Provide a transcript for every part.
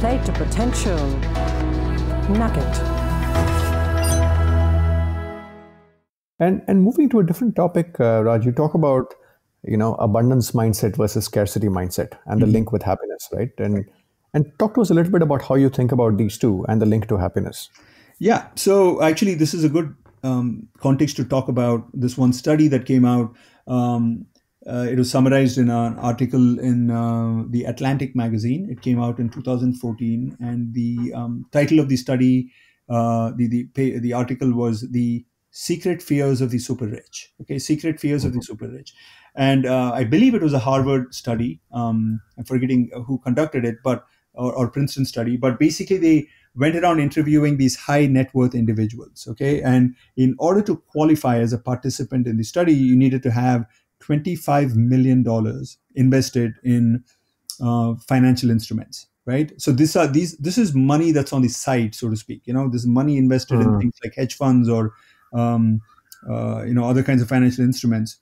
Play to Potential nugget. And and moving to a different topic, uh, Raj, you talk about you know abundance mindset versus scarcity mindset and the mm-hmm. link with happiness, right? And and talk to us a little bit about how you think about these two and the link to happiness. Yeah. So actually, this is a good um, context to talk about this one study that came out. Um, uh, it was summarized in an article in uh, the Atlantic magazine. It came out in 2014, and the um, title of the study, uh, the the the article was the secret fears of the super rich. Okay, secret fears of the mm-hmm. super rich, and uh, I believe it was a Harvard study. Um, I'm forgetting who conducted it, but or, or Princeton study. But basically, they went around interviewing these high net worth individuals. Okay, and in order to qualify as a participant in the study, you needed to have 25 million dollars invested in uh, financial instruments right? So this are these this is money that's on the side so to speak you know? This money invested in hmm. things like hedge funds or um, uh, you know other kinds of financial instruments.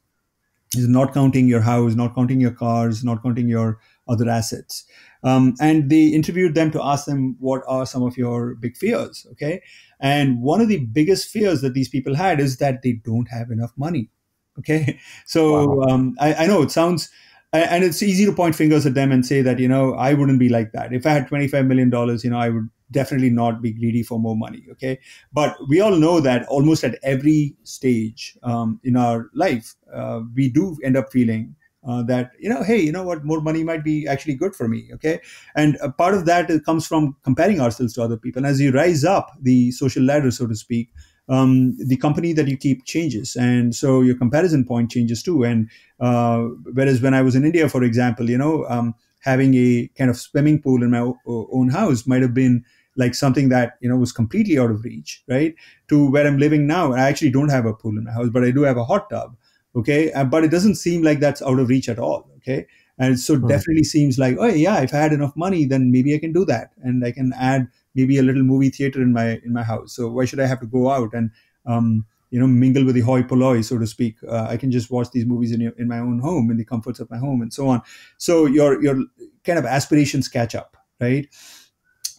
Is not counting your house not counting your cars not counting your other assets. Um, and they interviewed them to ask them what are some of your big fears okay? And one of the biggest fears that these people had is that they don't have enough money okay? So wow. um, I, I know it sounds and it's easy to point fingers at them and say that you know i wouldn't be like that. If i had 25 million dollars you know i would definitely not be greedy for more money okay? But we all know that almost at every stage um, in our life uh, we do end up feeling uh, that you know hey you know what? More money might be actually good for me okay? And a part of that comes from comparing ourselves to other people. And as you rise up the social ladder so to speak um, the company that you keep changes. And so your comparison point changes too. And uh, whereas when i was in india for example you know um, having a kind of swimming pool in my own house might have been like something that you know was completely out of reach right? To where i'm living now i actually don't have a pool in my house but i do have a hot tub okay? Uh, but it doesn't seem like that's out of reach at all okay? And so hmm. definitely seems like oh yeah if i had enough money then maybe i can do that. And i can add maybe a little movie theater in my in my house. So why should i have to go out and um, you know mingle with the hoi polloi so to speak? Uh, i can just watch these movies in, in my own home in the comforts of my home and so on. So your your kind of aspirations catch up right?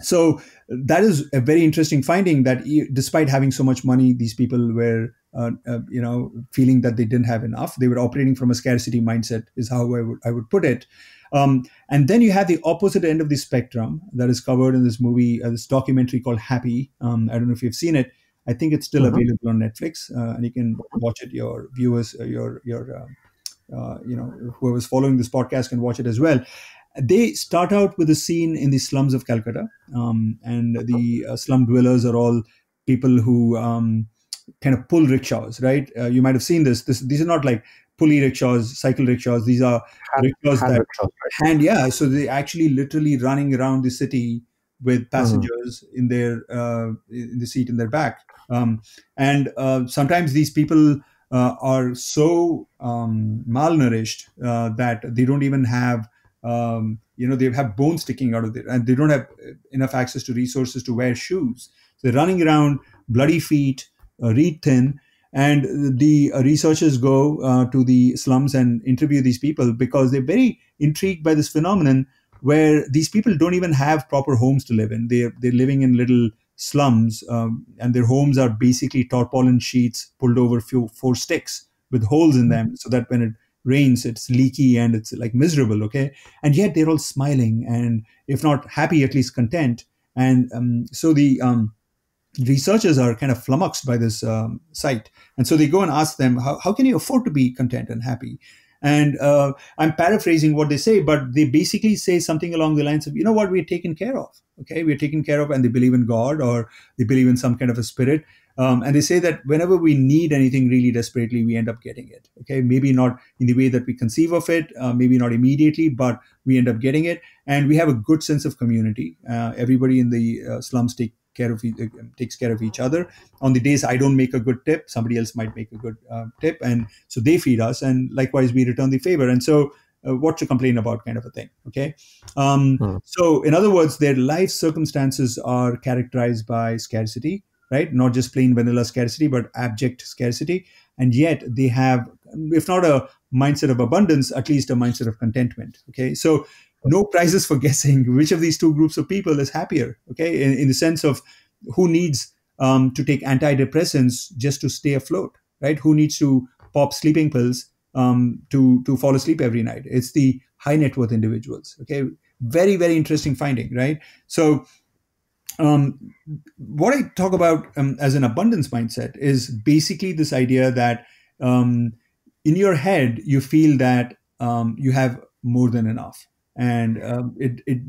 So that is a very interesting finding that despite having so much money these people were uh, uh, you know feeling that they didn't have enough. They were operating from a scarcity mindset is how i would i would put it um, and then you have the opposite end of the spectrum that is covered in this movie uh, this documentary called happy. Um, i don't know if you've seen it. I think it's still mm-hmm. available on netflix uh, and you can watch it your viewers uh, your your uh, you know whoever's following this podcast can watch it as well. They start out with a scene in the slums of Calcutta, um, and the uh, slum dwellers are all people who um, kind of pull rickshaws, right? Uh, you might have seen this. this. These are not like pulley rickshaws, cycle rickshaws. These are hand, rickshaws hand that rickshaws, right? hand, yeah. So they actually literally running around the city with mm-hmm. passengers mm-hmm. in their uh, in the seat in their back, um, and uh, sometimes these people. Uh, are so um, malnourished uh, that they don't even have um, you know they have bones sticking out of there and they don't have enough access to resources to wear shoes so they're running around bloody feet uh, reed thin and the uh, researchers go uh, to the slums and interview these people because they're very intrigued by this phenomenon where these people don't even have proper homes to live in. They're, they're living in little slums um, and their homes are basically tarpaulin sheets pulled over few, four sticks with holes in them so that when it rains it's leaky and it's like miserable okay? And yet they're all smiling and if not happy at least content. And um, so the um, researchers are kind of flummoxed by this um, sight. And so they go and ask them how, how can you afford to be content and happy? And uh, i'm paraphrasing what they say but they basically say something along the lines of you know what? We're taken care of okay? We're taken care of and they believe in god or they believe in some kind of a spirit. Um, and they say that whenever we need anything really desperately, we end up getting it. Okay, maybe not in the way that we conceive of it, uh, maybe not immediately, but we end up getting it, and we have a good sense of community. Uh, everybody in the uh, slums take care of uh, takes care of each other. On the days I don't make a good tip, somebody else might make a good uh, tip, and so they feed us, and likewise we return the favor. And so uh, what to complain about kind of a thing okay um, hmm. so in other words their life circumstances are characterized by scarcity right? Not just plain vanilla scarcity, but abject scarcity. And yet they have, if not a mindset of abundance, at least a mindset of contentment. Okay. So no prizes for guessing which of these two groups of people is happier. Okay, in, in the sense of who needs um, to take antidepressants just to stay afloat, right? Who needs to pop sleeping pills um, to to fall asleep every night? It's the high net worth individuals. Okay, very very interesting finding, right? So. Um, what I talk about um, as an abundance mindset is basically this idea that um, in your head you feel that um, you have more than enough, and um, it, it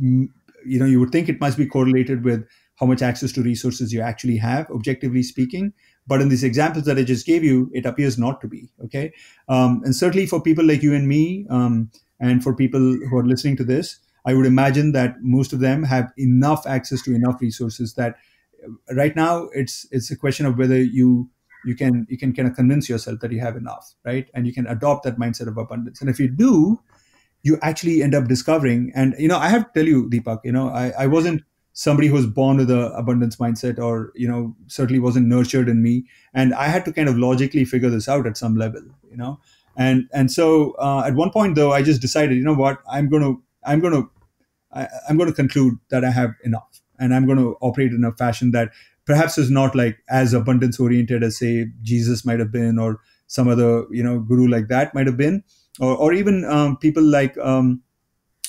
you know you would think it must be correlated with how much access to resources you actually have objectively speaking. But in these examples that i just gave you it appears not to be okay? Um, and certainly for people like you and me um, and for people who are listening to this i would imagine that most of them have enough access to enough resources that uh, right now it's it's a question of whether you you can you can kind of convince yourself that you have enough right? And you can adopt that mindset of abundance. And if you do you actually end up discovering. And you know i have to tell you deepak you know i, I wasn't somebody who was born with an abundance mindset or you know certainly wasn't nurtured in me. And i had to kind of logically figure this out at some level you know. And and so uh, at one point though i just decided you know what? I'm going to i'm going to I, i'm going to conclude that i have enough. And i'm going to operate in a fashion that perhaps is not like as abundance oriented as say jesus might have been or some other you know guru like that might have been or, or even um, people like um,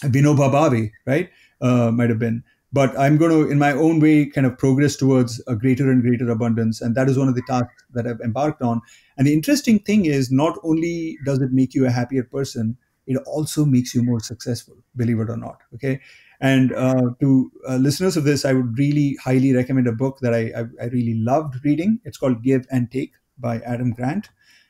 Vinoba Bhave, right, uh, might have been. But I'm going to, in my own way, kind of progress towards a greater and greater abundance. And that is one of the tasks that I've embarked on. And the interesting thing is, not only does it make you a happier person, it also makes you more successful, believe it or not. Okay. And uh, to uh, listeners of this, I would really highly recommend a book that I, I, I really loved reading. It's called Give and Take by Adam Grant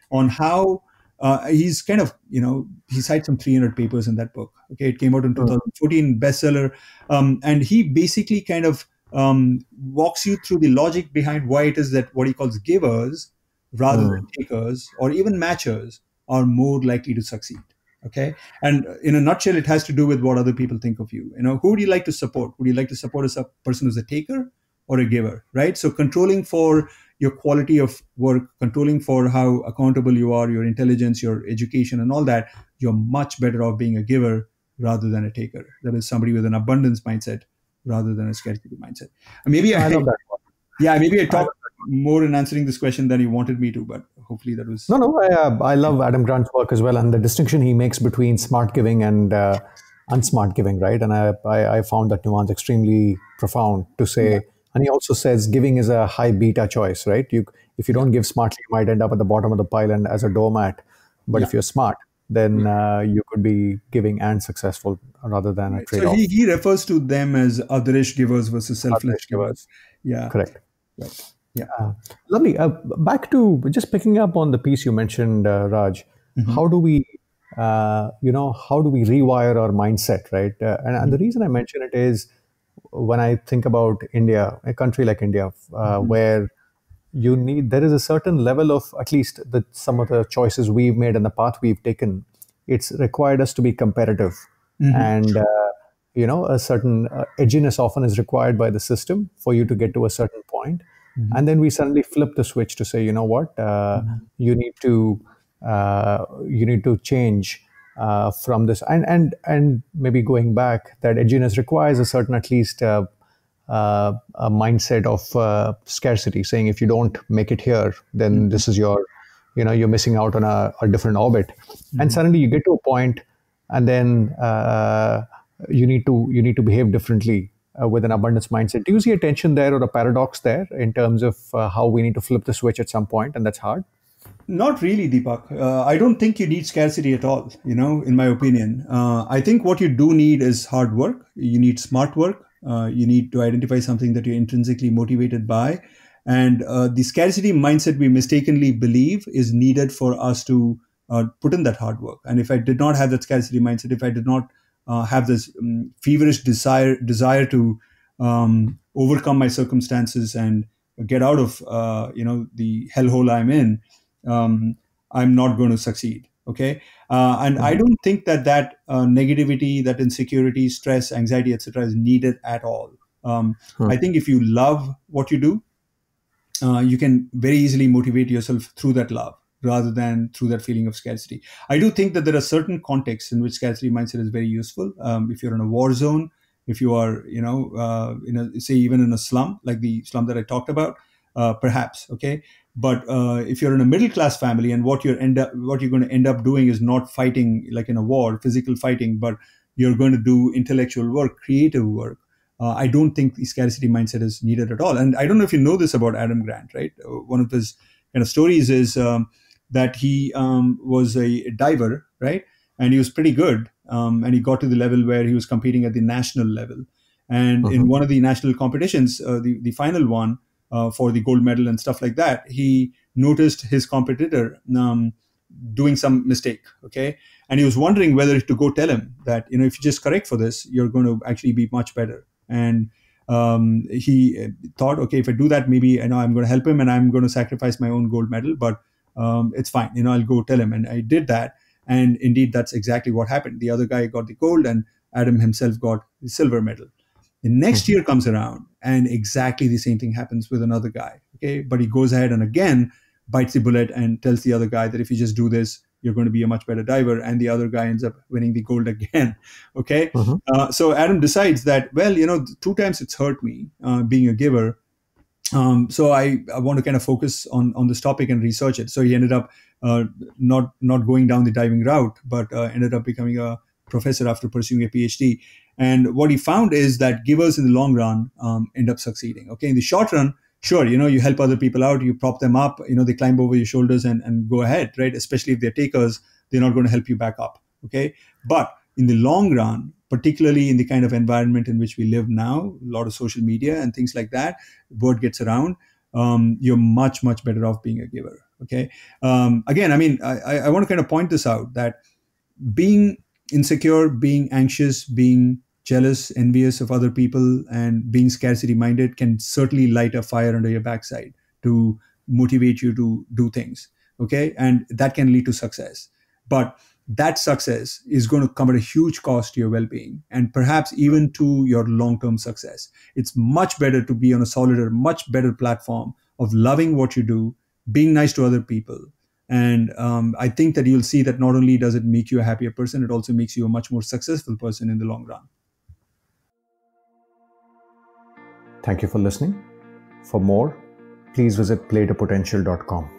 on how uh, he's kind of you know he cites some 300 papers in that book. Okay it came out in 2014 bestseller. Um, and he basically kind of um, walks you through the logic behind why it is that what he calls givers rather mm. than takers or even matchers are more likely to succeed. Okay? And in a nutshell it has to do with what other people think of you. You know who would you like to support? Would you like to support a person who's a taker or a giver right? So controlling for your quality of work, controlling for how accountable you are, your intelligence, your education, and all that, you're much better off being a giver rather than a taker. That is somebody with an abundance mindset rather than a scarcity mindset. Maybe I, I love that. One. Yeah, maybe I talked more in answering this question than you wanted me to, but hopefully that was. No, no, I, uh, I love Adam Grant's work as well, and the distinction he makes between smart giving and uh, unsmart giving, right? And I, I, I, found that nuance extremely profound to say. Yeah and he also says giving is a high beta choice, right? You if you don't give smartly, you might end up at the bottom of the pile and as a doormat. But yeah. if you're smart, then uh, you could be giving and successful rather than right. a trade-off. So he, he refers to them as otherish givers versus selfless givers. Yeah, correct. Right. Yeah, uh, lovely. Uh, back to just picking up on the piece you mentioned, uh, Raj. Mm-hmm. How do we, uh, you know, how do we rewire our mindset, right? Uh, and, and the mm-hmm. reason I mention it is when I think about India, a country like India, uh, mm-hmm. where you need there is a certain level of at least the some of the choices we've made and the path we've taken. It's required us to be competitive, mm-hmm. and uh, you know a certain uh, edginess often is required by the system for you to get to a certain point. Mm-hmm. And then we suddenly flip the switch to say, you know what, uh, mm-hmm. you need to uh, you need to change uh, from this. And and and maybe going back that edginess requires a certain at least uh, uh, a mindset of uh, scarcity saying if you don't make it here then mm-hmm. this is your you know you're missing out on a, a different orbit. Mm-hmm. and suddenly you get to a point and then uh, you need to you need to behave differently uh, with an abundance mindset. Do you see a tension there or a paradox there in terms of how we need to flip the switch at some point? And that's hard not really, Deepak. Uh, I don't think you need scarcity at all, you know, in my opinion. Uh, I think what you do need is hard work. You need smart work. Uh, you need to identify something that you're intrinsically motivated by. And uh, the scarcity mindset we mistakenly believe is needed for us to uh, put in that hard work. And if I did not have that scarcity mindset, if I did not uh, have this um, feverish desire desire to um, overcome my circumstances and get out of you know the hellhole I'm in, um, I'm not going to succeed. Okay, uh, and mm-hmm. I don't think that that uh, negativity, that insecurity, stress, anxiety, etc., is needed at all. Um. I think if you love what you do, uh, you can very easily motivate yourself through that love. rather than through that feeling of scarcity. I do think that there are certain contexts in which scarcity mindset is very useful. Um, if you're in a war zone, if you are, you know, uh, in a, say even in a slum like the slum that I talked about, uh, perhaps, okay. But uh, if you're in a middle class family and what you're end up, what you're going to end up doing is not fighting like in a war, physical fighting, but you're going to do intellectual work, creative work. Uh, I don't think the scarcity mindset is needed at all. And I don't know if you know this about Adam Grant, right? Uh, one of his kind of stories is um, that he um, was a diver, right? And he was pretty good. Um, and he got to the level where he was competing at the national level. And uh-huh. in one of the national competitions, uh, the, the final one uh, for the gold medal and stuff like that, he noticed his competitor um, doing some mistake. Okay. And he was wondering whether to go tell him that, you know, if you just correct for this, you're going to actually be much better. And um, he thought, okay, if I do that, maybe you know I'm going to help him and I'm going to sacrifice my own gold medal, but um, it's fine. You know, I'll go tell him. And I did that, and indeed, that's exactly what happened. The other guy got the gold, and Adam himself got the silver medal. The next mm-hmm. year comes around, and exactly the same thing happens with another guy. Okay, but he goes ahead and again bites the bullet and tells the other guy that if you just do this, you're going to be a much better diver and the other guy ends up winning the gold again okay mm-hmm. uh, so adam decides that well you know two times it's hurt me uh, being a giver um, so I, I want to kind of focus on on this topic and research it so he ended up uh, not not going down the diving route but uh, ended up becoming a professor after pursuing a phd and what he found is that givers in the long run um, end up succeeding okay in the short run sure, you know, you help other people out, you prop them up, you know, they climb over your shoulders and, and go ahead, right? Especially if they're takers, they're not going to help you back up. Okay. But in the long run, particularly in the kind of environment in which we live now, a lot of social media and things like that, word gets around, um, you're much, much better off being a giver. Okay. Um, again, I mean, I, I want to kind of point this out that being insecure, being anxious, being jealous, envious of other people, and being scarcity minded can certainly light a fire under your backside to motivate you to do things. Okay. And that can lead to success. But that success is going to come at a huge cost to your well being and perhaps even to your long term success. It's much better to be on a solider, much better platform of loving what you do, being nice to other people. And um, I think that you'll see that not only does it make you a happier person, it also makes you a much more successful person in the long run. Thank you for listening. For more, please visit playtopotential.com.